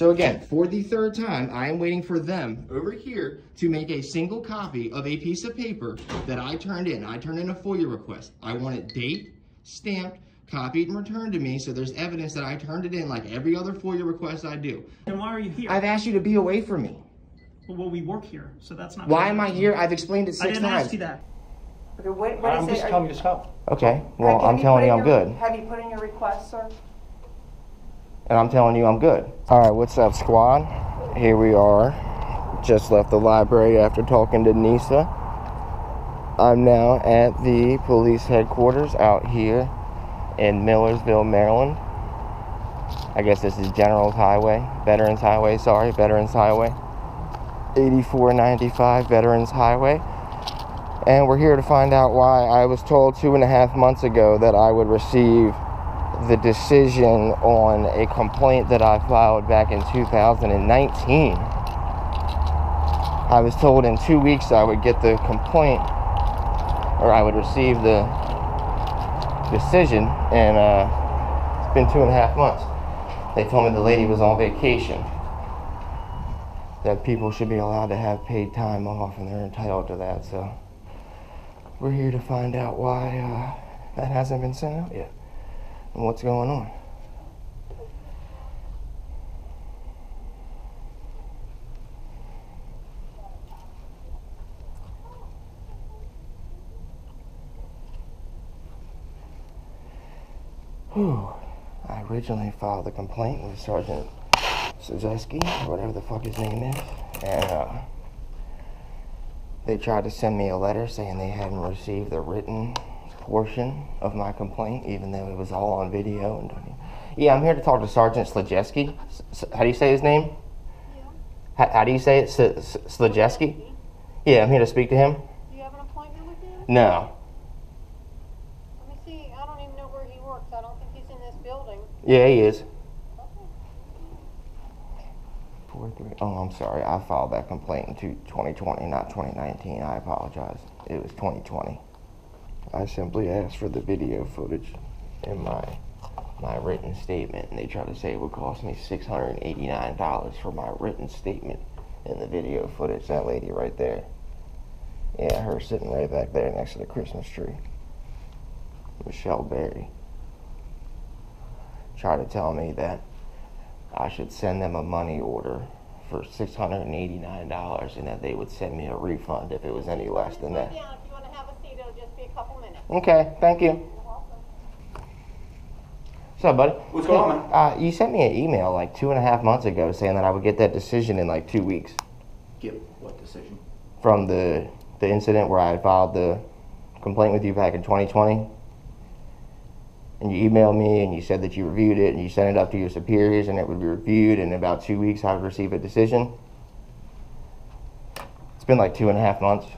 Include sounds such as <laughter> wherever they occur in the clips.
So again, for the third time, I am waiting for them over here to make a single copy of a piece of paper that I turned in. I turned in a FOIA request. I want it date, stamped, copied, and returned to me so there's evidence that I turned it in like every other FOIA request I do. Then why are you here? I've asked you to be away from me. well, we work here, so that's not. Why am I here? I've explained it six times. I six didn't times. ask you that. Okay, what, what I'm is just it? Telling you- you to stop. Okay, well, I'm you telling put you I'm your- good. Have you put in your request, sir? And I'm telling you I'm good. All right, what's up, squad? Here we are. Just left the library after talking to Nisa. I'm now at the police headquarters out here in Millersville, Maryland. I guess this is General's Highway, Veterans Highway, sorry, Veterans Highway. 8495 Veterans Highway. And we're here to find out why I was told two and a half months ago that I would receive the decision on a complaint that I filed back in 2019. I was told in two weeks I would get the complaint, or I would receive the decision, and uh, it's been two and a half months. They told me the lady was on vacation. That people should be allowed to have paid time off, and they're entitled to that. So we're here to find out why uh, that hasn't been sent out yet and what's going on. Whew. I originally filed a complaint with Sergeant Suzeski, or whatever the fuck his name is, and uh, they tried to send me a letter saying they hadn't received the written portion of my complaint, even though it was all on video. And yeah, I'm here to talk to Sergeant Slajeski. How do you say his name? How, how do you say it? Slajeski? Yeah, I'm here to speak to him. Do you have an appointment with him? No. Let me see. I don't even know where he works. I don't think he's in this building. Yeah, he is. Four, three. Oh, I'm sorry. I filed that complaint in 2020, not 2019. I apologize. It was 2020. I simply asked for the video footage in my my written statement, and they tried to say it would cost me $689 for my written statement in the video footage. That lady right there. Yeah, her sitting right back there next to the Christmas tree. Michelle Berry tried to tell me that I should send them a money order for $689 and that they would send me a refund if it was any less than that. Okay, thank you. What's up, buddy? What's going on, man? Uh, you sent me an email like two and a half months ago saying that I would get that decision in like two weeks Get what decision? from the the incident where I filed the complaint with you back in 2020. And you emailed me and you said that you reviewed it and you sent it up to your superiors and it would be reviewed and in about two weeks I would receive a decision. It's been like two and a half months.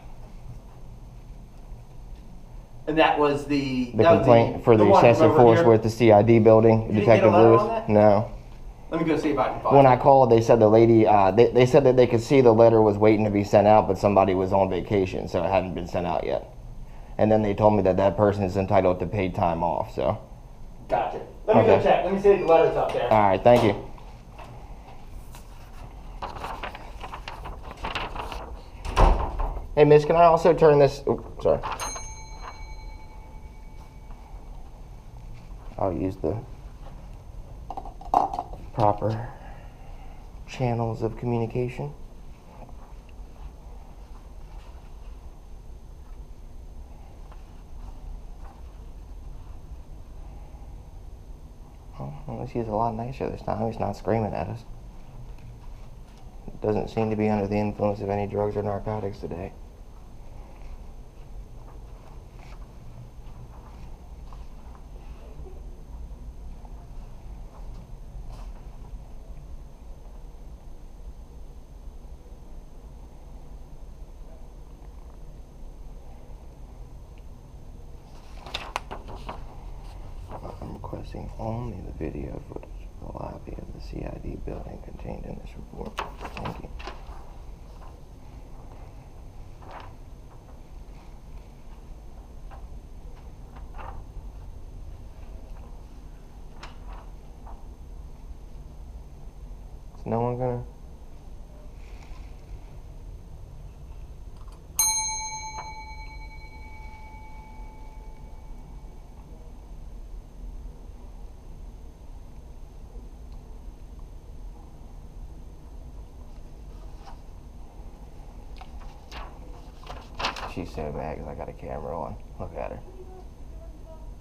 And that was the The that was complaint for the, one from excessive over force here? with the CID building, didn't get a Detective letter Lewis. on that? No. Let me go see if I can find. When it. I called, they said the lady, uh, they, they said that they could see the letter was waiting to be sent out, but somebody was on vacation, so it hadn't been sent out yet. And then they told me that that person is entitled to paid time off, so. Gotcha. Let me go Okay. check. Let me see if the letter's up there. All right, thank you. Hey, miss, can I also turn this? Oh, sorry. I'll use the proper channels of communication. Oh, well, this he's a lot nicer this time. He's not screaming at us. Doesn't seem to be under the influence of any drugs or narcotics today. I'm requesting only the video footage of the lobby of the CID building contained in this report. Thank you. Is no one gonna? She's so bad 'cause I got a camera on. Look at her.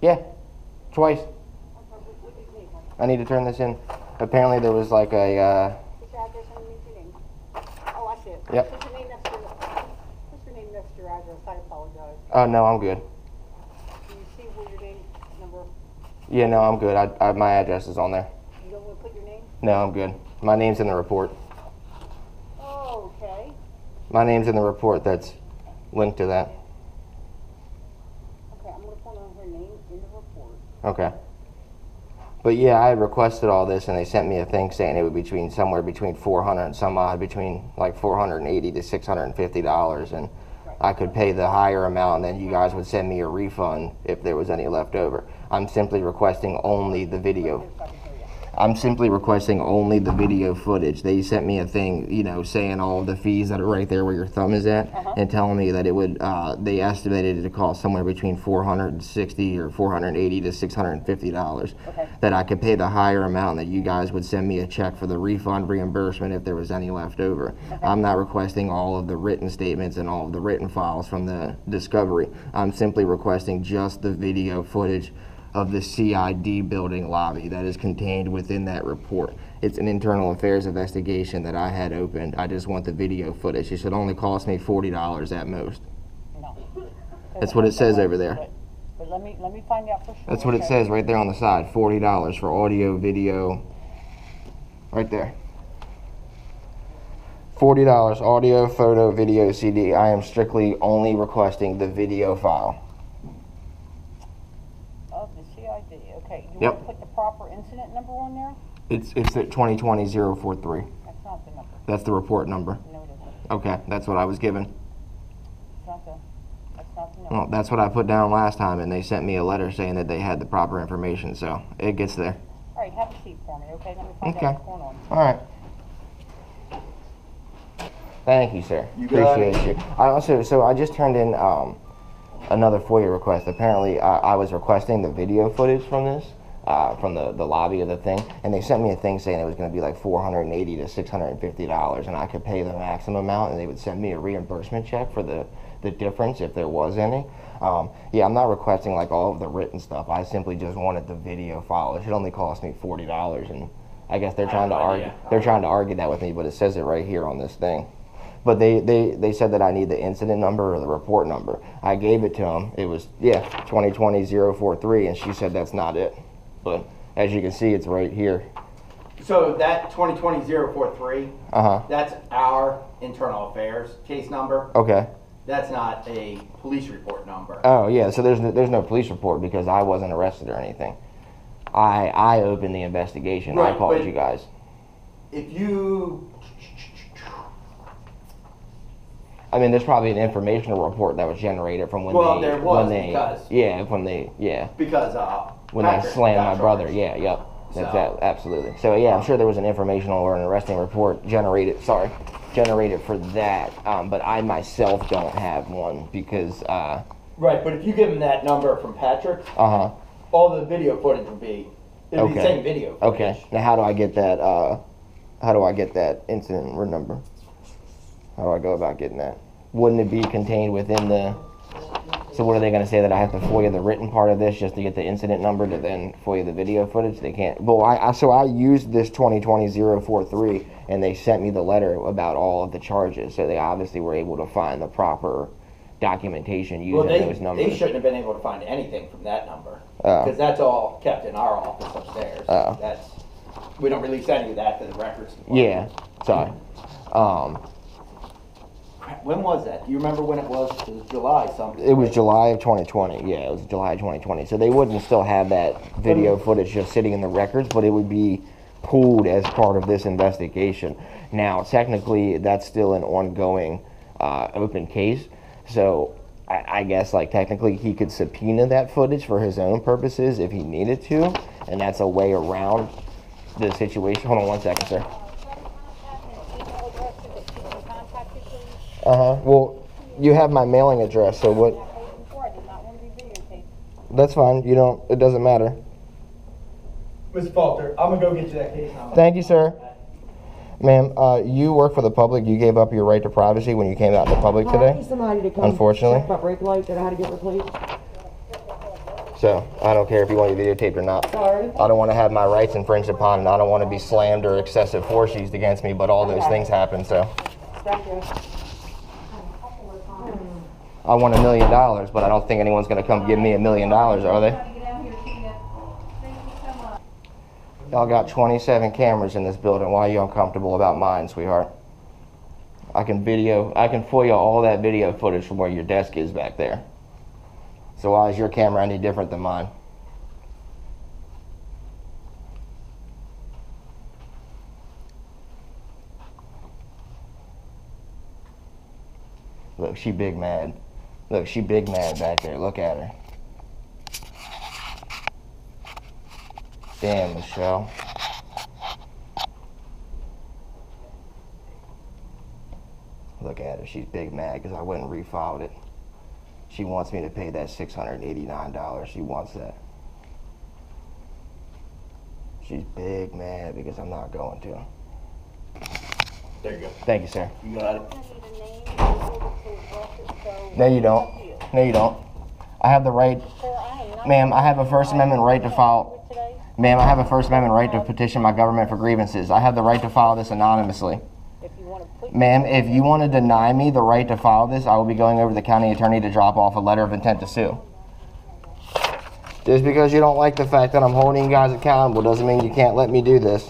Yeah, twice. I need to turn this in. Apparently there was like a, uh, What's your address and your name? Oh, I see it. Yep. What's your name next to, what's your name next to your address? I apologize. oh no, I'm good. Do you see where your name, number, Yeah, no, I'm good. I, I, my address is on there. you don't wanna put your name? No, I'm good. My name's in the report. Oh, okay. My name's in the report that's linked to that. Okay, I'm gonna put on her name in the report. Okay. But yeah, I requested all this and they sent me a thing saying it would be between somewhere between 400 and some odd, between like 480 to 650 dollars, and I could pay the higher amount, and then you guys would send me a refund if there was any left over. I'm simply requesting only the video. I'm simply requesting only the video footage. They sent me a thing, you know, saying all the fees that are right there where your thumb is at, and telling me that it would. Uh, they estimated it to cost somewhere between 460 or 480 to 650 dollars. Okay. That I could pay the higher amount, that you guys would send me a check for the refund reimbursement if there was any left over. I'm not requesting all of the written statements and all of the written files from the discovery. I'm simply requesting just the video footage of the CID building lobby that is contained within that report. It's an internal affairs investigation that I had opened. I just want the video footage. It should only cost me forty dollars at most. No. That's what it says over there. But- But let me, let me find out for sure. That's what it says right there on the side. Forty dollars for audio, video. Right there. Forty dollars audio, photo, video, CD. I am strictly only requesting the video file. Of the okay. You Yep. wanna put the proper incident number on there? It's it's at 2020-043. That's not the number. That's the report number. No, it isn't. Okay, that's what I was given. It's not the, that's not the number. Well, that's what I put down last time, and they sent me a letter saying that they had the proper information, so it gets there. All right, have a seat for me, okay? Let me find Okay. out what's going on. All right. Thank you, sir. You got it. Appreciate you. I also, so I just turned in um, another FOIA request. Apparently, I, I was requesting the video footage from this, uh, from the, the lobby of the thing, and they sent me a thing saying it was going to be like 480 to 650 dollars, and I could pay the maximum amount, and they would send me a reimbursement check for the the difference if there was any. Um, yeah, I'm not requesting like all of the written stuff. I simply just wanted the video file. It should only cost me forty dollars, and I guess they're trying to argue. They're trying to argue that with me, but it says it right here on this thing. But they, they, they said that I need the incident number or the report number. I gave it to them. It was, yeah, 2020-043, and she said that's not it. But as you can see, it's right here. So that 2020-043, Uh-huh. that's our internal affairs case number. Okay. That's not a police report number. Oh, yeah, so there's no, there's no police report because I wasn't arrested or anything. I, I opened the investigation. I called you guys. If you, I mean, there's probably an informational report that was generated from when Well, they, there was, when they, because- yeah, when they, yeah, because, uh. when Patrick they slammed my brother. charged. Yeah, yep. That's So- that, absolutely. So yeah, I'm sure there was an informational or an arresting report generated. Sorry, generated for that. Um, but I myself don't have one because. Uh Right, but if you give him that number from Patrick, uh huh. all the video footage would be, it'd be the same video footage. Okay. Now how do I get that? Uh, how do I get that incident number? How do I go about getting that? Wouldn't it be contained within the? So what are they going to say that I have to FOIA the written part of this just to get the incident number to then FOIA the video footage? They can't. Well, I, I so I used this 2020-043 and they sent me the letter about all of the charges. So they obviously were able to find the proper documentation using Well, they, those numbers. they shouldn't have been able to find anything from that number. Oh. Because that's all kept in our office upstairs. Oh. That's, we don't release any of that to the records. department. Yeah. Sorry. Um, When was that? Do you remember when it was? It was July something. It was July of 2020. Yeah, it was July 2020. So they wouldn't still have that video footage just sitting in the records, but it would be pulled as part of this investigation. Now, technically, that's still an ongoing uh, open case. So I, I guess, like, technically, he could subpoena that footage for his own purposes if he needed to, and that's a way around the situation. Hold on one second, sir. Uh huh. Well, you have my mailing address, so what? I told you before, I did not want to be videotaped. That's fine. You don't. It doesn't matter. Mr. Falter, I'm gonna go get you that case now. Thank you, sir. Ma'am, uh, you work for the public. You gave up your right to privacy when you came out in the public I today. need somebody to come Unfortunately. check my brake light that I had to get replaced. So I don't care if you want your videotaped or not. Sorry. I don't want to have my rights infringed upon, and I don't want to be slammed or excessive force used against me. But all those things happen. So Thank you. I want a million dollars, but I don't think anyone's going to come give me a million dollars, are they? Y'all got 27 cameras in this building. Why are you uncomfortable about mine, sweetheart? I can video, I can FOIA all that video footage from where your desk is back there. So why is your camera any different than mine? Look, she big mad. Look, she big mad back there. Look at her. Damn, Michelle. Look at her. She's big mad because I went and refiled it. She wants me to pay that $689. She wants that. She's big mad because I'm not going to. There you go. Thank you, sir. You got it. No, you don't. No, you don't. I have the right, ma'am, I have a First Amendment right to file, ma'am, I have a First Amendment right to petition my government for grievances. I have the right to file this anonymously. Ma'am, if you want to deny me the right to file this, I will be going over to the county attorney to drop off a letter of intent to sue. Just because you don't like the fact that I'm holding you guys accountable doesn't mean you can't let me do this.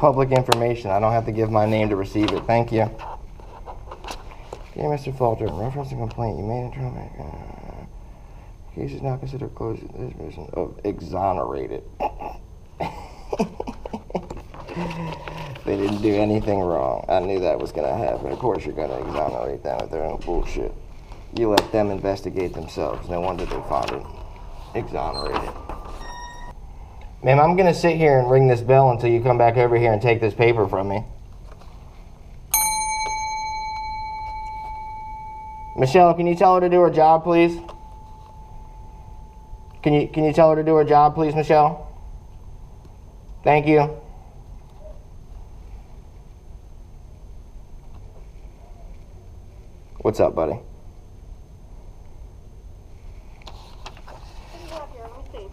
Public information. I don't have to give my name to receive it. Thank you. Dear Mr. Falter, reference to complaint you made in trial, uh, case is now considered closed. This person of exonerated. <laughs> they didn't do anything wrong. I knew that was gonna happen. Of course, you're gonna exonerate them if they're in bullshit. You let them investigate themselves. No wonder they found it exonerated. Ma'am, I'm gonna sit here and ring this bell until you come back over here and take this paper from me. Michelle, can you tell her to do her job, please? Can you can you tell her to do her job, please, Michelle? Thank you. What's up, buddy? What do you have here? Let me see.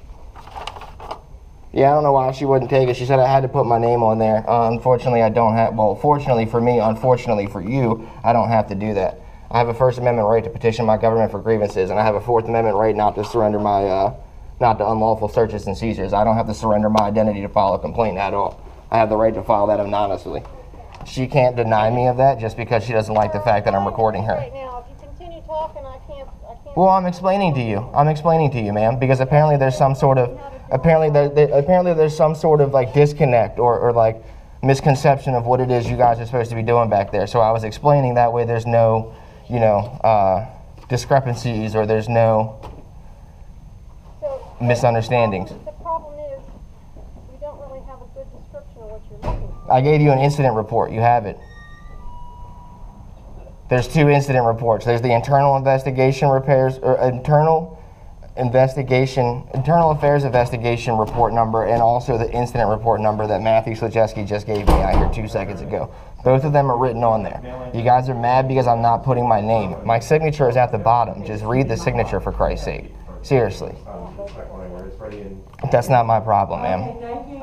Yeah, I don't know why she wouldn't take it. She said I had to put my name on there. Uh, unfortunately, I don't have. Well, fortunately for me, unfortunately for you, I don't have to do that. I have a First Amendment right to petition my government for grievances, and I have a Fourth Amendment right not to surrender my, uh, not to unlawful searches and seizures. I don't have to surrender my identity to file a complaint at all. I have the right to file that anonymously. She can't deny me of that just because she doesn't like the fact that I'm recording her. Right now, if you continue talking, I can't, I can't. Well, I'm explaining to you. I'm explaining to you, ma'am, because apparently there's some sort of apparently there, there apparently there's some sort of like disconnect or, or like misconception of what it is you guys are supposed to be doing back there. So I was explaining that way. There's no, you know, uh, discrepancies or there's no So, misunderstandings. The problem is, we don't really have a good description of what you're looking for. I gave you an incident report. You have it. There's two incident reports. There's the internal investigation repairs or internal investigation, internal affairs investigation report number, and also the incident report number that Matthew Slajewski just gave me out here two seconds ago. Both of them are written on there. You guys are mad because I'm not putting my name. My signature is at the bottom. Just read the signature for Christ's sake. Seriously. That's not my problem, ma'am. Okay, thank you.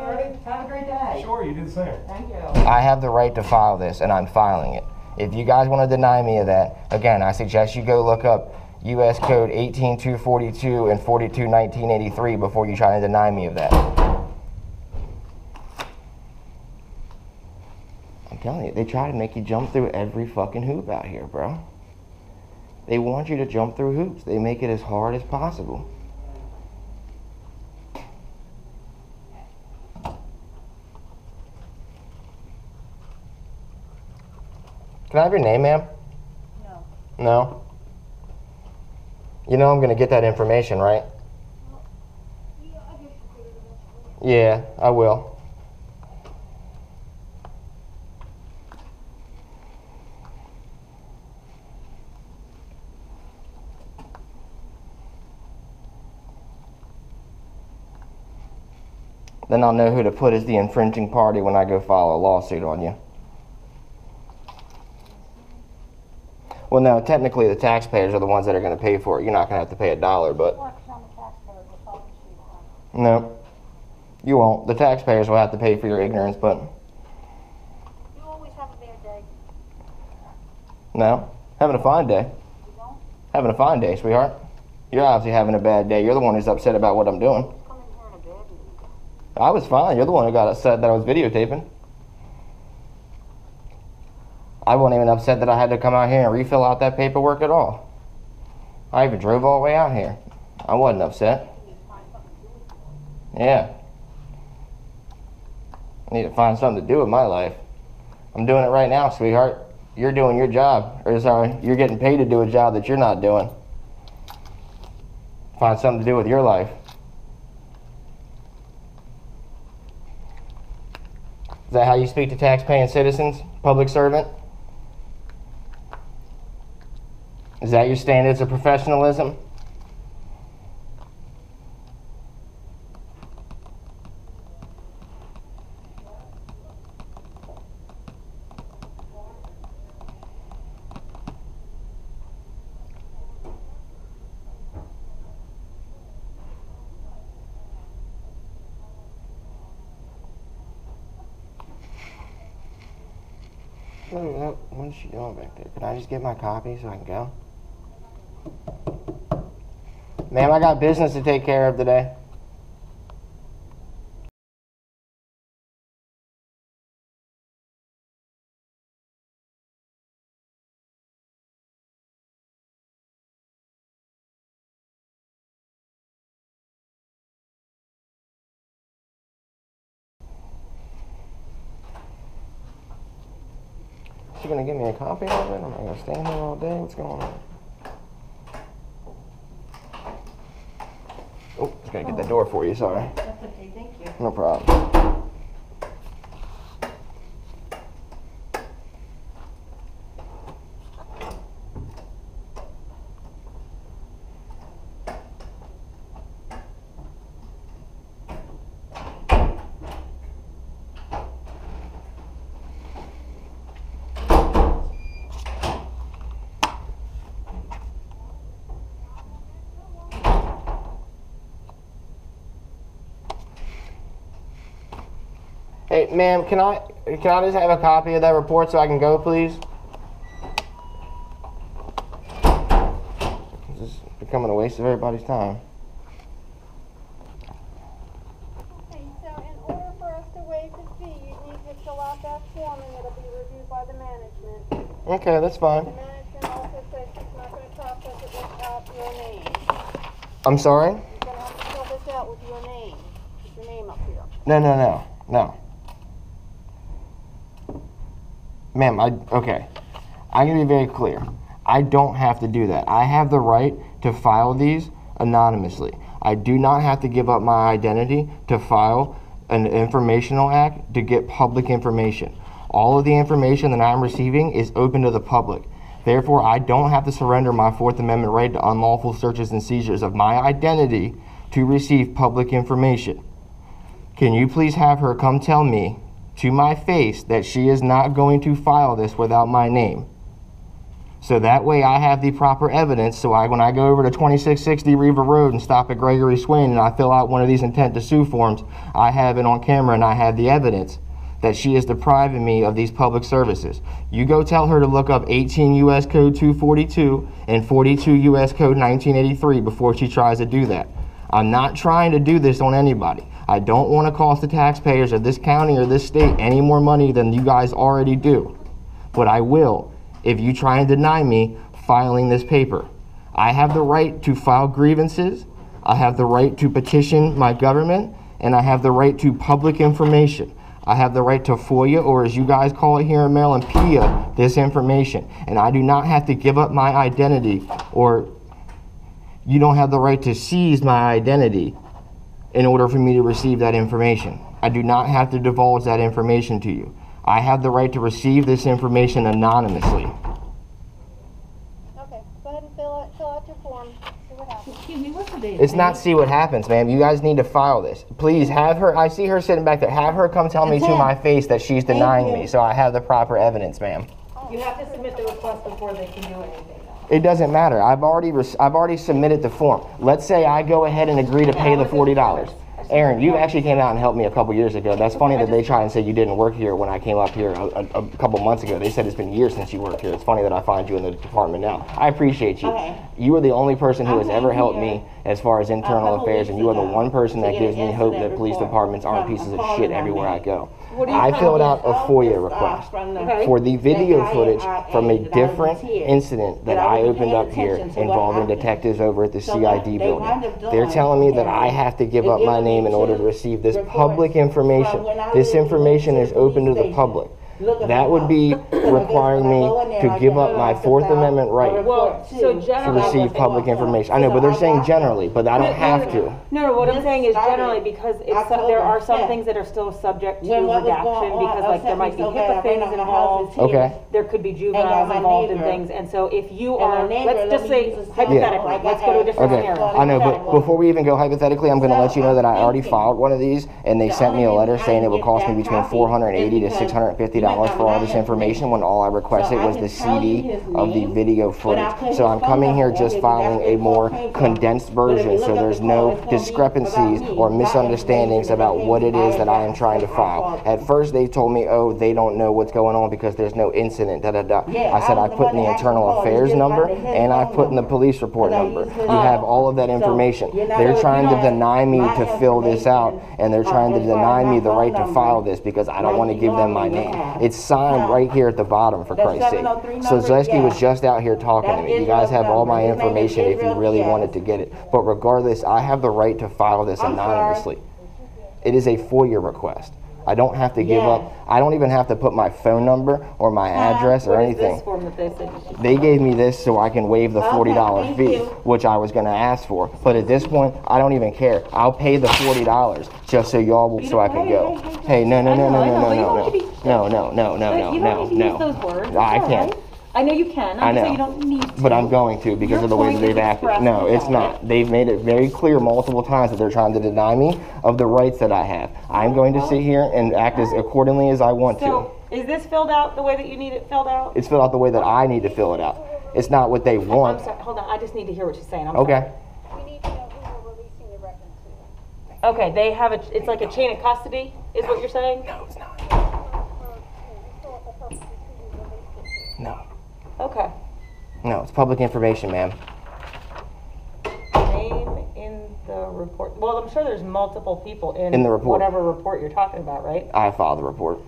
Have a great day. Sure, you did the same. Thank you. I have the right to file this, and I'm filing it. If you guys want to deny me of that, again, I suggest you go look up U.S. Code 18242 and 421983 before you try to deny me of that. I'm telling you, they try to make you jump through every fucking hoop out here, bro. They want you to jump through hoops. They make it as hard as possible. Can I have your name, ma'am? No. No? You know I'm gonna get that information, right? Yeah, I will. Then I'll know who to put as the infringing party when I go file a lawsuit on you. Well, no, technically the taxpayers are the ones that are going to pay for it. You're not going to have to pay a dollar, but Works on the taxpayers, that's all you see. no, you won't. The taxpayers will have to pay for your ignorance, but You always have a bad day. no, having a fine day. Having a fine day, sweetheart. You're obviously having a bad day. You're the one who's upset about what I'm doing. Come in here in a bad mood. I was fine. You're the one who got upset that I was videotaping. I wasn't even upset that I had to come out here and refill out that paperwork at all. I even drove all the way out here. I wasn't upset. Yeah. I need to find something to do with my life. I'm doing it right now, sweetheart. You're doing your job. Or sorry, you're getting paid to do a job that you're not doing. Find something to do with your life. Is that how you speak to tax-paying citizens, public servant? Is that your standards of professionalism? What is she doing back there? Can I just get my copy so I can go? Ma'am, I got business to take care of today. She gonna give me a copy of it? Am I gonna stand here all day? What's going on? Just gonna get that door for you. Sorry. That's okay, thank you. No problem. Ma'am, can I can I just have a copy of that report so I can go, please? This is becoming a waste of everybody's time. Okay, so in order for us to waive the fee, you need to fill out that form and it'll be reviewed by the management. Okay, that's fine. The management also says she's not gonna process it without your name. I'm sorry? You're gonna have to fill this out with your name, with your name up here. No, no, no, no. Ma'am, I okay. I'm gonna be very clear. I don't have to do that. I have the right to file these anonymously. I do not have to give up my identity to file an informational act to get public information. All of the information that I'm receiving is open to the public. Therefore, I don't have to surrender my Fourth Amendment right to unlawful searches and seizures of my identity to receive public information. Can you please have her come tell me to my face that she is not going to file this without my name? So that way I have the proper evidence. So I, when I go over to 2660 Riva Road and stop at Gregory Swain and I fill out one of these intent to sue forms, I have it on camera and I have the evidence that she is depriving me of these public services. You go tell her to look up 18 U.S. Code 242 and 42 U.S. Code 1983 before she tries to do that. I'm not trying to do this on anybody. I don't want to cost the taxpayers of this county or this state any more money than you guys already do. But I will if you try and deny me filing this paper. I have the right to file grievances, I have the right to petition my government, and I have the right to public information. I have the right to FOIA, or as you guys call it here in Maryland, PIA, this information. And I do not have to give up my identity or You don't have the right to seize my identity in order for me to receive that information. I do not have to divulge that information to you. I have the right to receive this information anonymously. Okay, go ahead and fill out, fill out your form, see what happens. Excuse me, what's the date? It's not see what happens, ma'am. You guys need to file this. Please have her. I see her sitting back there. Have her come tell me to it. my face that she's denying me, so I have the proper evidence, ma'am. You have to submit the request before they can do anything. It doesn't matter. I've already I've already submitted the form. Let's say I go ahead and agree to pay the forty dollars. Erin, you actually came out and helped me a couple years ago. That's funny that they try and say you didn't work here when I came up here a, a, a couple months ago. They said it's been years since you worked here. It's funny that I find you in the department now. I appreciate you. Okay. You are the only person who has ever helped me as far as internal affairs, and you are the one person that gives me hope that police departments aren't pieces of shit everywhere I go. What do you I filled out a FOIA uh, request from the- Okay. for the video footage from a different incident that that I I opened up here attention to what involving detectives over at the CID building. They're telling me that I have to give up my name in order to receive this public information. This information is open to the station. Public. Looking That for would be help. So I guess requiring when I me go in there, to I give get up my off Fourth Amendment a right Well, report so too. to generally- receive public information. I know, but they're saying generally, but I don't have to. No, no, what I'm This saying is started generally because it's, October there are some 10th. things that are still subject to When what was redaction on because like there upset might be me so bad, HIPAA ran things out my involved. and Okay. There could be got juveniles my involved in neighbor. things, and so if you And my are, neighbor let's just me say use his cell hypothetically, phone. I let's go to a her- different Okay, scenario. I know, but before we even go hypothetically, I'm gonna let you know that I already filed one of these, and they sent me a letter saying it would cost me between copy four hundred and eighty to is six hundred and fifty dollars for all this information, when all I requested I was the CD of the video footage. So I'm coming here just filing a more the call came from. condensed version, so there's no call, it's gonna be discrepancies or misunderstandings about what it is that I am trying to file. At first, they told me, oh, they don't know what's going on because there's no incident, da da da. I said I put in the internal affairs number, and I put in the police report number. You have all of that information. They're trying to deny me to fill this out, and they're uh, trying to as far as deny me the right to file this because I don't want to give them my name. It's signed right here at the bottom, for Christ's sake. So number, Zaleski was just out here talking to me. You guys have all my number. His name is information if you really wanted to get it. But regardless, I have the right to file this anonymously. It is a FOIA request. I don't have to give Yeah. up, I don't even have to put my phone number or my address or anything. this form that they? They gave me this so I can waive the forty dollar thank fee, you. which I was gonna ask for. But at this point, I don't even care. I'll pay the forty dollars just so y'all, will- so I can go. Hey, no, no, no, no, know, no, know, no, no, to no, no, no, no, no, no, don't need to use no. those words. No, I can't. Right. I know you can. I I'm just saying know. you don't need to. But I'm going to because Your of the way that they've acted. No, it's that. not. They've made it very clear multiple times that they're trying to deny me of the rights that I have. I'm going to sit here and act as accordingly as I want to. So, is this filled out the way that you need it filled out? It's filled out the way that I need to fill it out. It's not what they I'm want. sorry, hold on, I just need to hear what she's saying, I'm Okay. sorry. We need to know who we're releasing the record to. Okay, they have a, it's like a chain of custody, is what you're saying? No, it's not. For, you know, historical purposes, who we released it to. No. Okay. No, it's public information, ma'am. Name in the report, well, I'm sure there's multiple people in. In the report. Whatever report you're talking about, right? I filed the report.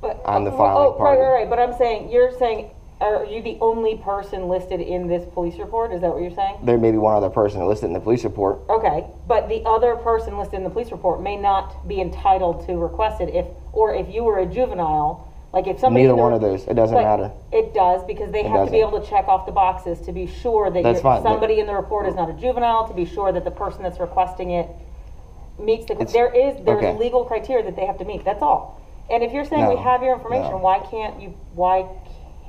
But. I'm the oh, filing oh, Right, party. right, right, but I'm saying, you're saying, are you the only person listed in this police report, is that what you're saying? There may be one other person listed in the police report. Okay, but the other person listed in the police report may not be entitled to request it if, or if you were a juvenile, like if somebody. Neither one of those. It doesn't But matter. It does, because they have to be doesn't. able to check off the boxes to be sure that That's you're, fine. somebody in the report is not a juvenile, to be sure that the person that's requesting it meets the, there is, okay. there's legal criteria that they have to meet, that's all. And if you're saying we No, have your information, no. why can't you, why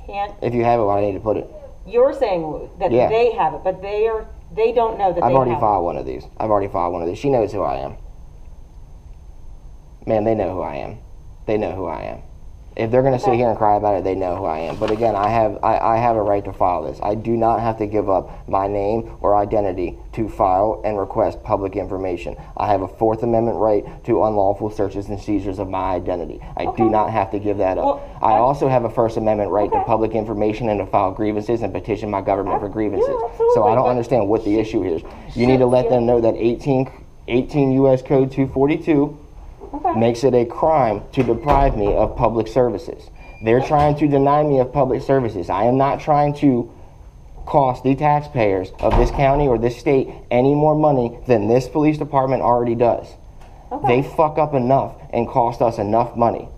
can't, If you have it, why do I need to put it? you're saying that Yeah. they have it, but they are, they don't know that they have I've already it. filed one of these. I've already filed one of these. She knows who I am. Man, they know who I am. They know who I am. If they're gonna sit here and cry about it, they know who I am. But again, I have I, I have a right to file this. I do not have to give up my name or identity to file and request public information. I have a Fourth Amendment right to unlawful searches and seizures of my identity. I Okay. do not have to give that up. Well, I I- also have a First Amendment right to public information and to file grievances and petition my government for grievances. so I don't understand what the issue is. You need to let them know that 18, 18 U.S. Code 242 Okay. makes it a crime to deprive me of public services. They're trying to deny me of public services. I am not trying to cost the taxpayers of this county or this state any more money than this police department already does. They fuck up enough and cost us enough money.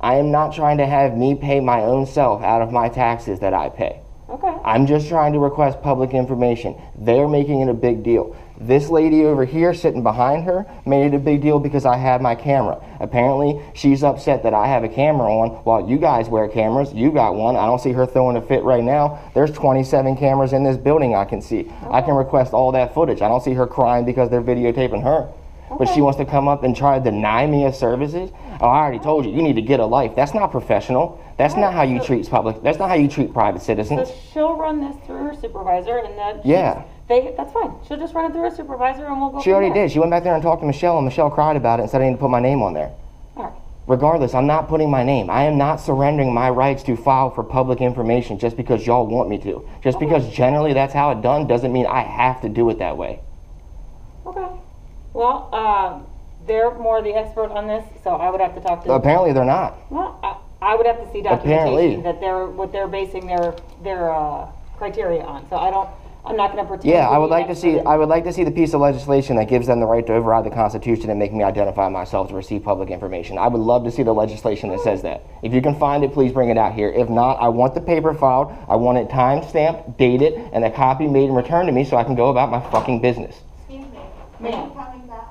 I am not trying to have me pay my own self out of my taxes that I pay. Okay. I'm just trying to request public information. They're making it a big deal. This lady over here sitting behind her made it a big deal because I had my camera. Apparently, she's upset that I have a camera on while you guys wear cameras. You got one. I don't see her throwing a fit right now. There's 27 cameras in this building I can see. I can request all that footage. I don't see her crying because they're videotaping her. But she wants to come up and try to deny me of services. Oh, I already told you, you need to get a life. That's not professional. That's not how you treat public. That's not how you treat private citizens. So she'll run this through her supervisor and then. Yeah. They, that's fine. She'll just run it through her supervisor and we'll go She already there. did. She went back there and talked to Michelle, and Michelle cried about it and said I need to put my name on there. Regardless, I'm not putting my name. I am not surrendering my rights to file for public information just because y'all want me to. Just because generally that's how it's done doesn't mean I have to do it that way. Okay. Well, um, they're more the expert on this, so I would have to talk to. Apparently, they're not. Well, I, I would have to see Apparently. documentation that they're, what they're basing their, their, uh, criteria on. So I don't, I'm not gonna pretend. Yeah, I be would an like to see. expert. I would like to see the piece of legislation that gives them the right to override the Constitution and make me identify myself to receive public information. I would love to see the legislation that says that. If you can find it, please bring it out here. If not, I want the paper filed. I want it time stamped, dated, and a copy made and returned to me so I can go about my fucking business. Excuse me, are Ma'am. you coming back?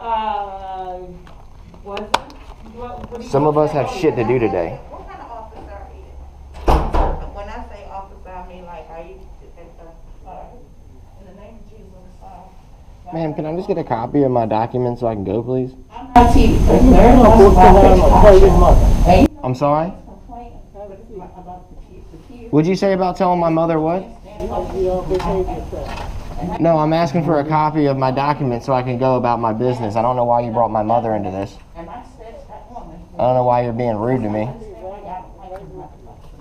Uh, was, what, what do you? Some of us have shit to do today. What kind of officer are you? When I say officer, I mean like, are you at the, uh, in the name of Jesus. Uh, Ma'am, can I just get a copy of my document so I can go, please? I'm not TV, sir. Very much. I'm sorry? Complaint about the kid, the kid. What'd you say about telling my mother what? No, I'm asking for a copy of my document so I can go about my business. I don't know why you brought my mother into this. I said that woman. I don't know why you're being rude to me.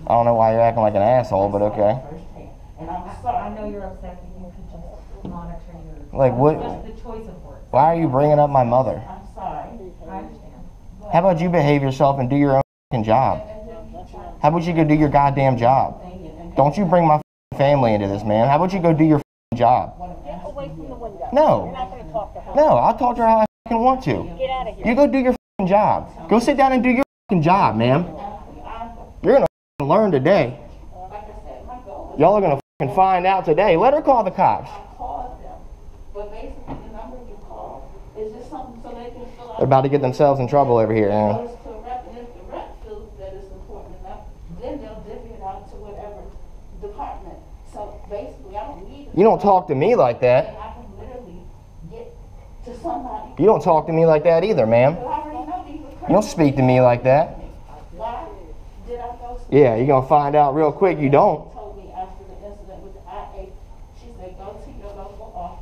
I don't know why you're acting like an asshole, but okay. I know you're upset, but you could just monitor your, Like what? just the choice of words. Why are you bringing up my mother? I'm sorry. I understand. How about you behave yourself and do your own job? How about you go do your goddamn job? Don't you bring my family into this, man. How about you go do your job? Away from the window. No. Not gonna talk to her. No, I'll talk to her how I want to. Get out of here. You go do your job. Go sit down and do your job, ma'am. You're gonna learn today. Y'all are gonna fing find out today. Let her call the cops. They're about to get themselves in trouble over here, to to need. You don't talk to me like that. To You don't talk to me like that either, ma'am. You don't speak to me like that. Yeah, you're gonna find out real quick you don't. To.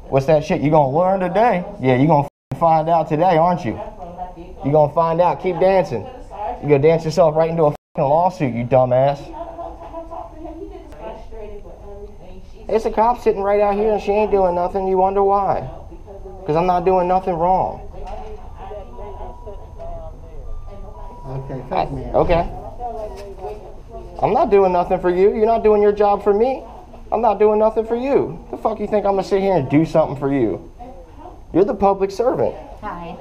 What's that shit You're gonna learn today? Yeah, you're gonna find out today, aren't you? That's what I did. Go You gonna find out. Keep dancing. to the sergeant. You gonna dance yourself right into a lawsuit, you dumbass. To It's a cop sitting right out here and she ain't doing nothing. You wonder why? Because I'm not doing nothing wrong. Okay, I- thank me. okay. I'm not doing nothing for you. You're not doing your job for me. I'm not doing nothing for you. The fuck you think I'm gonna sit here and do something for you? You're the public servant. Hi.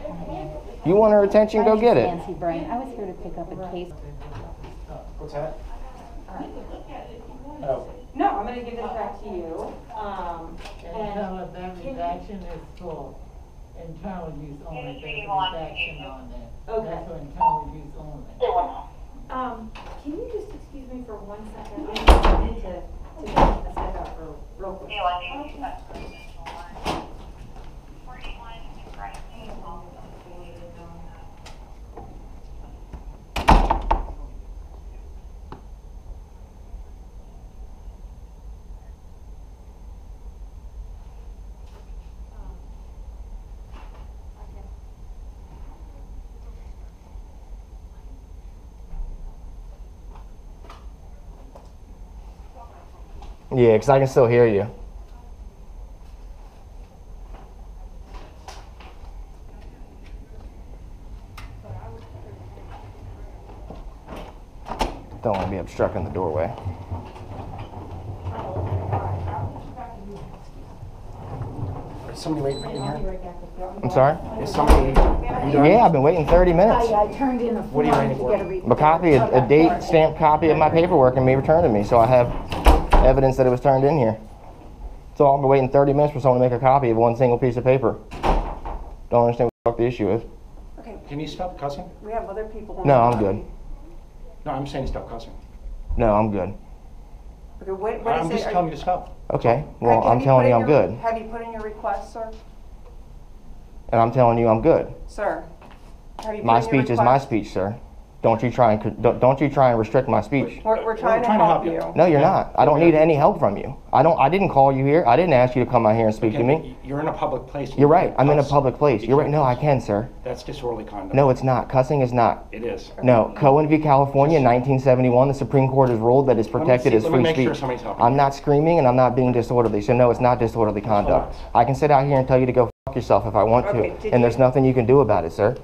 You want her attention, go get it. Nancy Brain. I was here to pick up a case. What's that? No, I'm gonna give this back to you. Um, and Tell her that redaction is for internal use only, there's a redaction on there. Okay. That's for internal use only. Um, can you just excuse me for one second? I need to, to make a step out real, real quick. Yeah, because I can still hear you. Don't want to be obstructing the doorway. Is somebody waiting for you in here? I'm sorry? Is somebody, you done? Yeah, I've been waiting 30 minutes. I turned in a What are you form waiting to for? get a re- A copy, a, a date stamped copy of my paperwork and be returned to me, so I have evidence that it was turned in here. So I'm waiting 30 minutes for someone to make a copy of one single piece of paper. Don't understand what the fuck the issue is. Okay, Can you stop cussing? we have other people. No, I'm to- good. No, I'm saying stop cussing. No, I'm good. Okay, what, what is I'm it? just Are telling you you- to stop. Okay, well, have- have I'm you telling you I'm your- good. Have you put in your request, sir? And I'm telling you I'm good. Sir? Have you put My in your speech is my speech, sir. Don't you try and, don't, don't you try and restrict my speech. We're, we're trying to trying to help help you. you. No, you're not. I don't need any help from you. I don't, I didn't call you here. I didn't ask you to come out here and speak to me. You're in a public place. You're you right. I'm in a public place. You You're right. No, I can, sir. That's disorderly conduct. No, it's not. Cussing is not. It is. No, Cohen v. California, 1971, the Supreme Court has ruled that it's protected see- as free make sure speech. somebody's I'm you. not screaming and I'm not being disorderly, so no, it's not disorderly conduct. I can sit out here and tell you to go fuck yourself if I want Okay, to, did and there's nothing you can do about it, sir.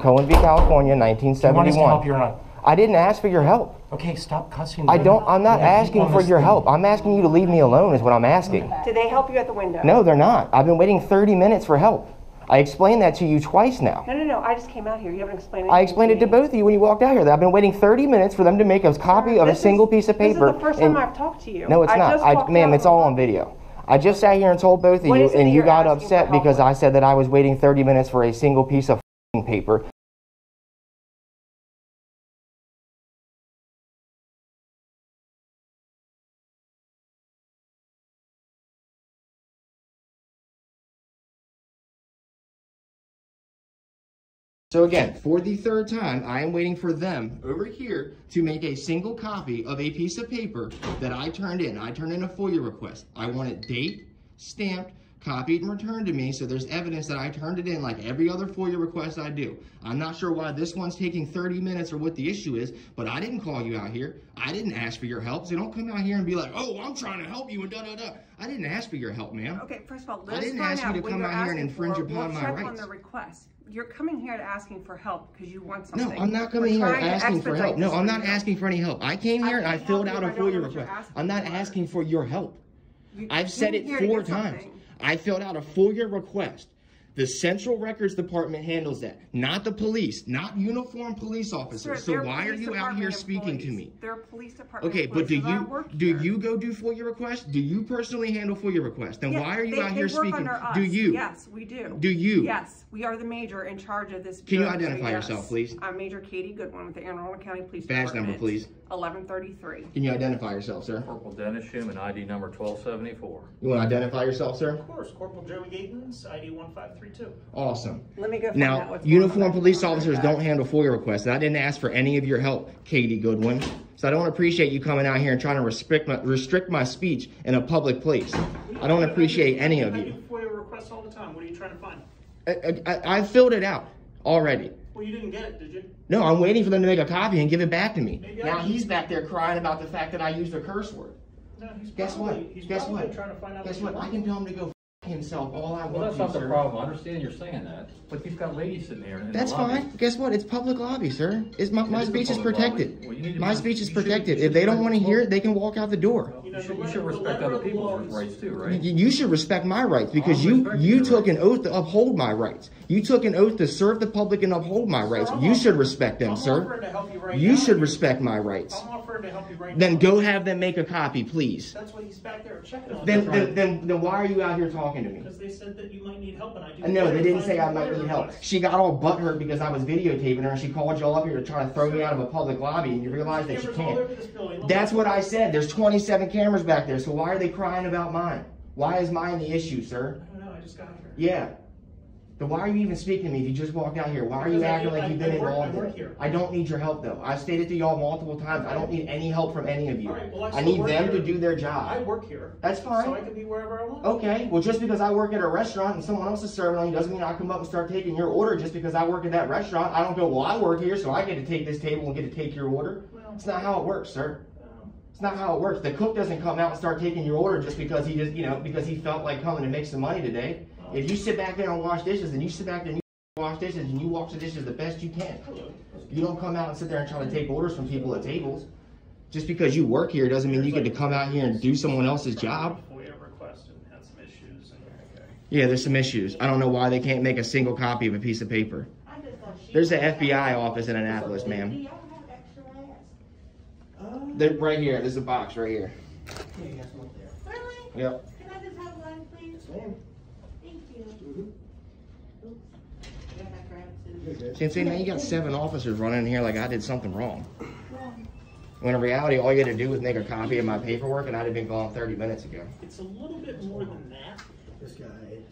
Cohen v. California, Do you want us to help 1971. you or not? I didn't ask for your help. Okay, stop cussing. I don't, I'm not Yeah, asking on for your thing. help. I'm asking you to leave me alone is what I'm asking. Did they help you at the window? No, they're not. I've been waiting 30 minutes for help. I explained that to you twice now. No, no, no, I just came out here. You haven't explained anything I explained it to me. both of you when you walked out here. that I've been waiting 30 minutes for them to make a copy of a This is- single piece of paper. This is the first and- time I've talked to you. No, it's I not. just I, walked ma'am, out it's all on video. I just sat here and told both of What you, is it and that you you're got asking for upset help because with? I said that I was waiting 30 minutes for a single piece of f***ing paper. So again, for the third time, I am waiting for them over here to make a single copy of a piece of paper that I turned in. I turned in a FOIA request. I want it date, stamped, copied, and returned to me so there's evidence that I turned it in like every other FOIA request I do. I'm not sure why this one's taking 30 minutes or what the issue is, but I didn't call you out here. I didn't ask for your help, so don't come out here and be like, oh, I'm trying to help you and da-da-da. I didn't ask for your help, ma'am. Okay, first of all, I let's didn't find ask you to come out here and infringe for. upon We'll my check on the request. You're coming here to asking for help because you want something. No. I'm not We're coming here asking for help. No, I'm not asking for any help. I came I here and I filled out a if I don't know FOIA request. I'm not asking for your help. You I've said it four times. something. I filled out a FOIA request. The Central Records Department handles that, not the police, not uniformed police Sir, officers. So why are you out here speaking to me? They're police department Okay, but do employees, so I you work do here. you go do FOIA requests? Do you personally handle FOIA requests? Then why are you they- out they here speaking? Do you? Yes, we do. Do you? Yes, we are the major in charge of this. Can you bureau, identify yes. yourself, please? I'm Major Katie Goodwin with the Anne Arundel County Police Badge Department. number, please. Eleven thirty-three. Can you identify yourself, sir? Corporal Dennis Schuman, ID number twelve seventy-four. You want to identify yourself, sir? Of course, Corporal Joey Gatens, ID one five three two. Awesome. Let me go find out Now, what's going on uniformed police officers don't handle FOIA requests. I didn't ask for any of your help, Katie Goodwin. So I don't appreciate you coming out here and trying to restrict my, restrict my speech in a public place. I don't appreciate any of I you. do FOIA requests all the time. What are you trying to find? I, I, I filled it out already. Well, you didn't get it, did you? No, I'm waiting for them to make a copy and give it back to me. Maybe Now he's back there crying about the fact that I used a curse word. No, he's Guess probably, what? He's Guess what? trying to find out. Guess what? I can tell him to go himself all I Well, want that's to, not the sir. problem, I understand you're saying that, but you've got ladies sitting there in the That's lobby. fine. Guess what? It's public lobby, sir. It's my, my speech is protected. Well, you need to My be- speech is you should- protected. you If they don't want to hear it, they can walk out the door. You know, You should, you should respect other people's rights too, right? You you should respect my rights because I'm you you your took an oath to uphold my rights. You took an oath to serve the public and uphold my rights. I'm You should respect them, I'm sir. to help you right You now. should respect my rights. I'm to help you right Then now. go have them make a copy, please. That's what he's back there checking on. Then then then, then why are you out here talking to me? Because they said that you might need help, and I do. No, they didn't say I might need help. She got all butthurt because I was videotaping her and she called y'all up here to try to throw me out of a public lobby and you realize that she can't. over this building. Look That's what I said. There's 27 cameras back there, so why are they crying about mine? Why is mine the issue, sir? I don't know. I just got here. Yeah. Then why are you even speaking to me if you just walked out here? Why are you acting like you've been I work- I involved in it? here. I don't need your help though. I've stated to y'all multiple times, I don't need any help from any of you. All right, well, I I need them to do their job. I work here. That's fine. So I can be wherever I want. Okay, well just because I work at a restaurant and someone else is serving on you doesn't mean I come up and start taking your order just because I work at that restaurant. I don't go, well, I work here, so I get to take this table and get to take your order. Well, It's not how it works, sir. Um, It's not how it works. The cook doesn't come out and start taking your order just because he just, you know, because he felt like coming to make some money today. If you sit back there and wash dishes, and you sit back there and you wash dishes and you wash the dishes the best you can. You don't come out and sit there and try to take orders from people at tables. Just because you work here doesn't mean you get to come out here and do someone else's job. FOIA request and had some issues. And, Yeah, there's some issues. I don't know why they can't make a single copy of a piece of paper. I just thought she- There's an FBI office in Annapolis, Do ma'am. y'all have extra ads? They're right here. There's a box right here. Really? Yep. Can I just have one, please? ma'am. Thank you. Oops. I got my See, see, now you got seven officers running here like I did something wrong. When in reality, all you had to do was make a copy of my paperwork and I'd have been gone 30 minutes ago. It's a little bit more than that.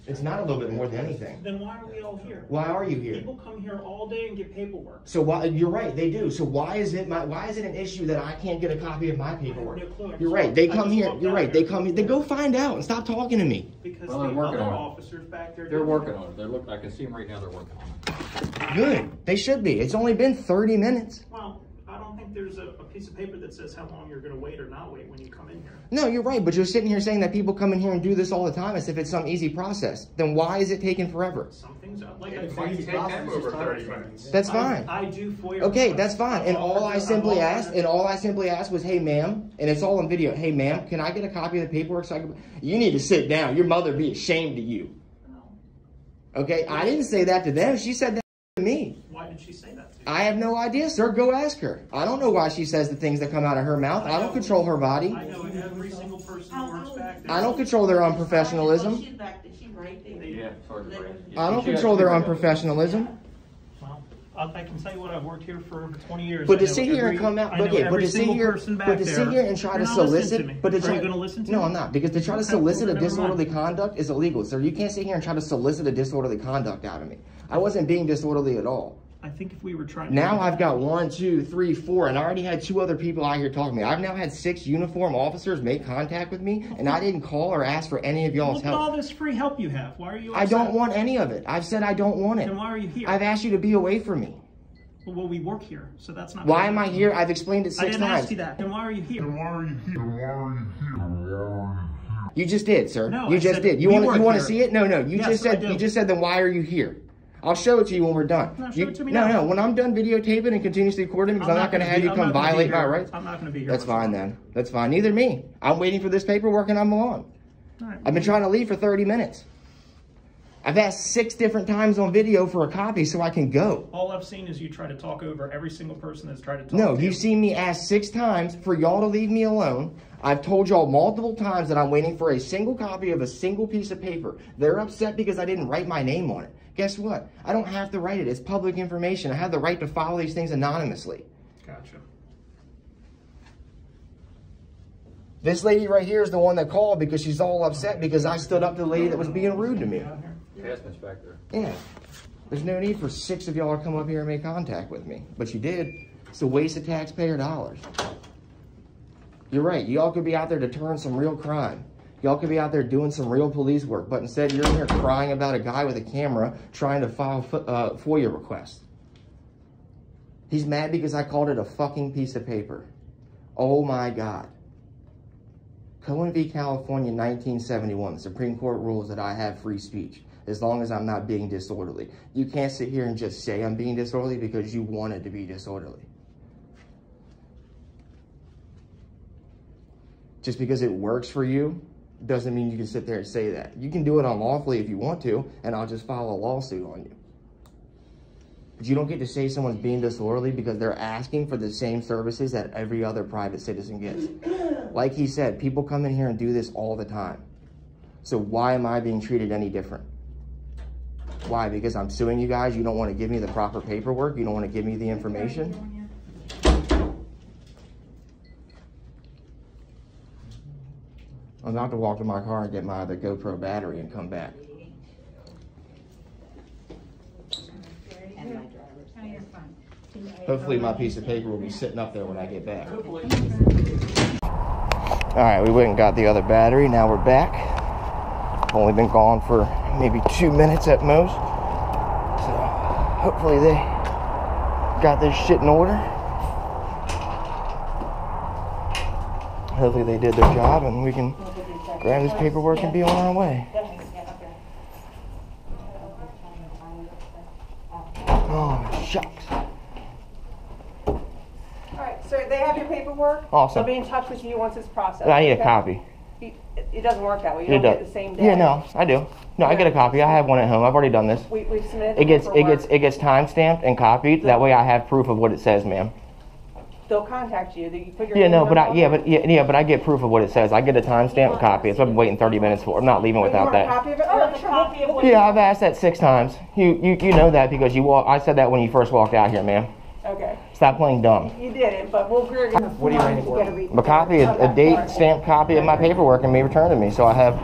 It's not a little bit more than anything. Then why are we all here? Why are you here? People come here all day and get paperwork. So why, you're right, they do. So why is it my, why is it an issue that I can't get a copy of my paperwork? No clue. You're right, they I come here, you're out right, they here come, then go find out and stop talking to me. Because Well, the they're working other on it. officers back there. They're working on it. They're look, I can see them right now, they're working on it. Good, they should be. It's only been 30 minutes. Well, I don't think there's a, a piece of paper that says how long you're gonna wait or not wait when you come in here. No, you're right, but you're sitting here saying that people come in here and do this all the time as if it's some easy process. Then why is it taking forever? Some things, like I It's said, easy process, it's time constraints. That's fine. I do FOIA. Okay, requests. that's fine. And I'm all I simply all- asked, and all I simply asked was, "Hey, ma'am," and it's all on video. "Hey, ma'am, can I get a copy of the paperwork so I can?" You need to sit down. Your mother be ashamed of you. Okay, I didn't say that to them. She said that to me. Why did she say that to you? I have no idea, sir. Go ask her. I don't know why she says the things that come out of her mouth. I don't control her body. I know every single person who works back there. I don't control their unprofessionalism. she's back there, she's right there. Yeah, sorry, Brad. I don't control their unprofessionalism. Well, I I can tell you what, I've worked here for over twenty years. But to sit here and come out, I but yeah, but to sit here, but to sit here and try to solicit, to me. but to Are try, you gonna listen to no, me? I'm not, because to try to solicit well, a then never mind. disorderly conduct is illegal, sir. You can't sit here and try to solicit a disorderly conduct out of me. I wasn't being disorderly at all. I think if we were trying. to- Now I've got one, two, three, four, and I already had two other people out here talking to me. I've now had six uniform officers make contact with me, and I didn't call or ask for any of y'all's Look at all this free help you have. Why are you I don't want any of it. I've said I don't want it. Then why are you here? I've asked you to be away from me. Well, we work here, so that's not. Why am I here? I've explained it six I didn't times. ask you that. Then why are you here? Then why are You just did, sir. No, you I just said did. You we want you want to see it? No, no. You Yes, just said you just said then why are you here? I'll show it to you when we're done. No, show You- it to me no, now. no. When I'm done videotaping and continuously recording, because I'm, not going to have you I'm come not gonna be violate my rights. I'm not going to be here. That's fine then. That's fine. Neither me. I'm waiting for this paperwork and I'm alone. Right. I've been trying to leave for 30 minutes. I've asked six different times on video for a copy so I can go. All I've seen is you try to talk over every single person that's tried to talk No, to you've seen me ask six times for y'all to leave me alone. I've told y'all multiple times that I'm waiting for a single copy of a single piece of paper. They're upset because I didn't write my name on it. Guess what? I don't have to write it. It's public information. I have the right to follow these things anonymously. Gotcha. This lady right here is the one that called because she's all upset because I stood up to the lady that was being rude to me. Passman's back there. Yeah. There's no need for six of y'all to come up here and make contact with me. But you did. It's a waste of taxpayer dollars. You're right. Y'all could be out there deterring some real crime. Y'all could be out there doing some real police work. But instead, you're in here crying about a guy with a camera trying to file fo- uh, FOIA request. He's mad because I called it a fucking piece of paper. Oh my God. Cohen v. California, 1971. The Supreme Court rules that I have free speech as long as I'm not being disorderly. You can't sit here and just say I'm being disorderly because you wanted to be disorderly. Just because it works for you doesn't mean you can sit there and say that. You can do it unlawfully if you want to, and I'll just file a lawsuit on you. But you don't get to say someone's being disorderly because they're asking for the same services that every other private citizen gets. <clears throat> Like he said, people come in here and do this all the time. So why am I being treated any different? Why? Because I'm suing you guys? You don't want to give me the proper paperwork? You don't want to give me the information? I'm about to walk to my car and get my other GoPro battery and come back. Hopefully my piece of paper will be sitting up there when I get back. All right, we went and got the other battery. Now we're back. Only been gone for maybe two minutes at most. So hopefully they got this shit in order. Hopefully they did their job and we can grab this paperwork and be on our way. Oh, shucks. Alright, so they have your paperwork? Awesome. They'll be in touch with you once it's processed. I need a okay? copy. It it doesn't work that way. You It don't get does. the same day. Yeah, no, I do. No, I get a copy. I have one at home. I've already done this. We, we've submitted. It gets it gets it gets time stamped and copied. That way I have proof of what it says, ma'am. They'll contact you, you put your. Yeah, name no, and but I, yeah, but, yeah, yeah, but I get proof of what it says. I get a timestamp copy. That's what I've been waiting thirty minutes for. I'm not leaving You without want a that. copy of it? Oh, oh sure, we'll- Yeah, I've asked that six times. You, you, you know that because you walk, I said that when you first walked out here, ma'am. Okay, Stop playing dumb. you did it, but we'll, we're gonna. What are you waiting for? You gotta read- A copy, a, a date sorry. stamped copy of my paperwork and me returned to me, so I have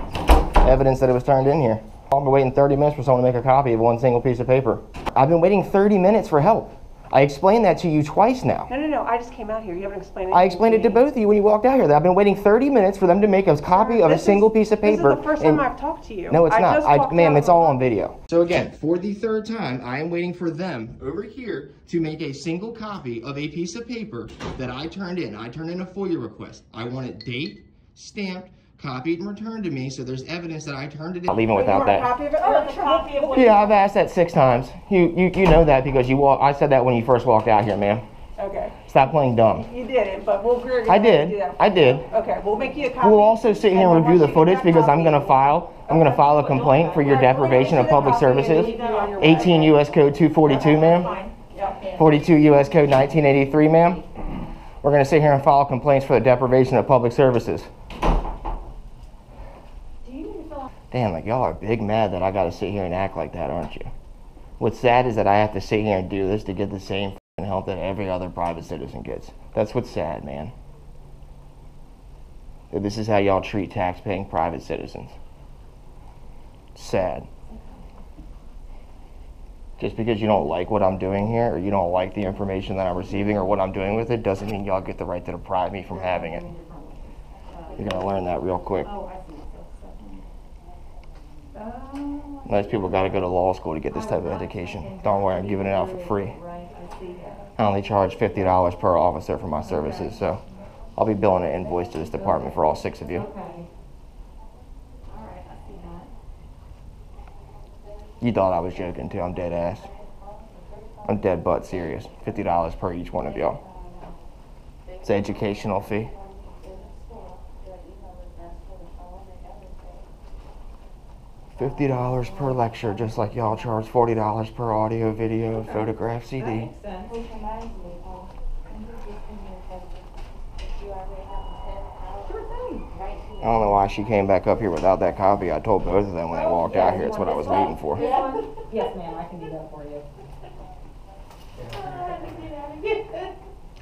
evidence that it was turned in here. I've been waiting 30 minutes for someone to make a copy of one single piece of paper. I've been waiting 30 minutes for help. I explained that to you twice now. No, no, no, I just came out here, you haven't explained it. I explained it to both of you when you walked out here. That I've been waiting 30 minutes for them to make a copy of a This is- single piece of paper. This is the first and- time I've talked to you. No, it's I not. just I, ma'am, out. it's all on video. So again, for the third time, I am waiting for them over here to make a single copy of a piece of paper that I turned in. I turned in a FOIA request. I want it date, stamped, copied, and returned to me, so there's evidence that I turned it in. Not leaving You without that. copy of it? Oh, sure, we'll- we'll- Yeah, I've asked that six times. You, you, you know that because you walk. I said that when you first walked out here, ma'am. Okay, Stop playing dumb. you did it, but we'll, we're. I did. do that. I did. Okay, we'll make you a copy. We'll also sit here and then review the footage that because I'm gonna file, I'm gonna file a complaint for your deprivation of public services. 18 US Code 242, ma'am. 42 US Code 1983, ma'am. We're gonna sit here and file complaints for the deprivation of public services. Damn, like y'all are big mad that I gotta sit here and act like that, aren't you? What's sad is that I have to sit here and do this to get the same help that every other private citizen gets. That's what's sad, man. That this is how y'all treat tax-paying private citizens. Sad. Just because you don't like what I'm doing here, or you don't like the information that I'm receiving, or what I'm doing with it, doesn't mean y'all get the right to deprive me from having it. You're gonna learn that real quick. Oh, Most people gotta go to law school to get this type of education. Don't worry, I'm giving it out for free. I only charge fifty dollars per officer for my services, so I'll be billing an invoice to this department for all six of you. You thought I was joking too. I'm dead ass. I'm dead butt serious. Fifty dollars per each one of y'all. It's an educational fee. Fifty dollars per lecture, just like y'all charge forty dollars per audio, video, photograph, CD. I don't know why she came back up here without that copy. I told both of them when they walked out here. It's what I was waiting for. <laughs> Yes, ma'am, I can do that for you.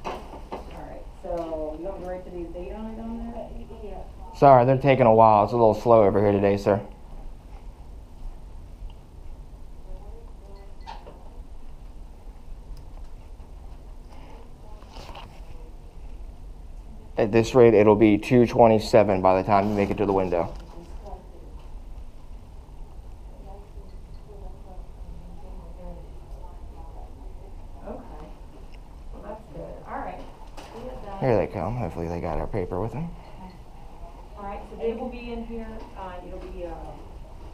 Alright, so you want me to write today's date on it on there? Sorry, they're taking a while. It's a little slow over here today, sir. At this rate, it'll be 227 by the time you make it to the window. Okay. Well, that's good. Alright. Here they come. Hopefully they got our paper with them. Alright, so Dave will be in here, uh, it'll be, uh,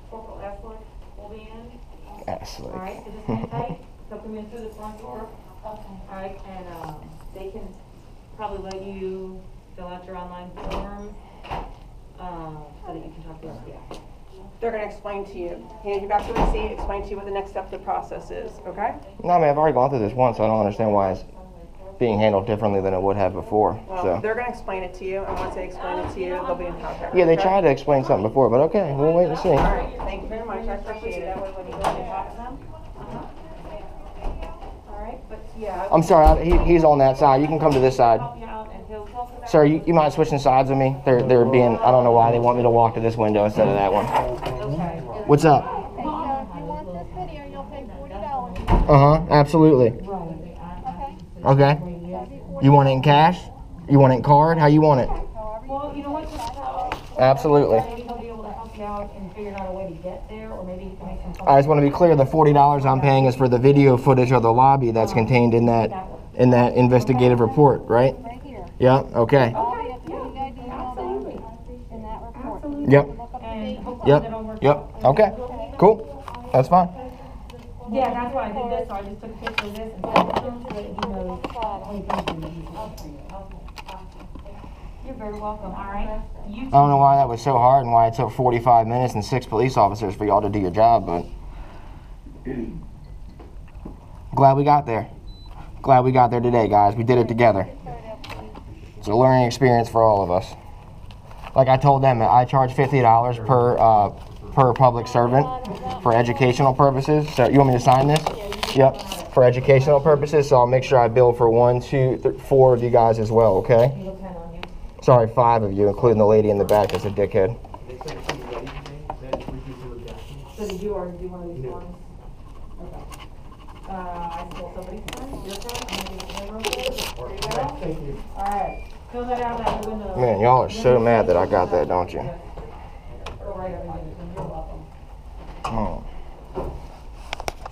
Corporal Esler will be in. That's like- Alright, so just hang tight, they'll come in through the front door. Alright, and, um, they can probably let you fill out your online form, uh, so that you can talk to us, yeah. They're gonna explain to you, hand you back to the receipt, explain to you what the next step of the process is, okay? No, I mean, I've already gone through this once, so I don't understand why it's being handled differently than it would have before. Well, So. they're gonna explain it to you, and once they explain it to you, they'll be in contact. Yeah, they okay? tried to explain something before, but okay, we'll wait and see. All right, thank you very much, I appreciate it. Alright, but, yeah. I'm sorry, I, he, he's on that side. You can come to this side. Help you out, and he'll talk about. Sir, you, you mind switching sides with me? They're, they're being, I don't know why they want me to walk to this window instead of that one. What's up? Uh huh, absolutely. Okay? You want it in cash? You want it in card? How you want it? Absolutely. I just want to be clear, the forty dollars I'm paying is for the video footage of the lobby that's contained in that, in that investigative report, right? Right. Yeah, okay. All the authority guide details in that report. Yep, Look up the date. yep, yep, okay. Cool, that's fine. Yeah, that's why I did this, so I just took a picture of this and sent it to him so that he knows when he comes in. he's looking you. You're very welcome, alright? You I don't know why that was so hard and why it took 45 minutes and six police officers for y'all to do your job, but <clears throat> glad we got there. Glad we got there today, guys. We did it together. It's a learning experience for all of us. Like I told them, I charge fifty dollars per uh, per public servant for educational purposes. So you want me to sign this? Yep, for educational purposes. So I'll make sure I bill for one, two, th- four of you guys as well. Okay? Sorry, five of you, including the lady in the back that's a dickhead. So did you already do one of these forms? Okay. Uh, I stole somebody's pen, your pen, I'm gonna give it to him real quick. There you go. Thank you. Alright, Man, y'all are so mad that I got that, don't you? Oh.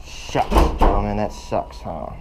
Shucks, gentlemen, that sucks, huh?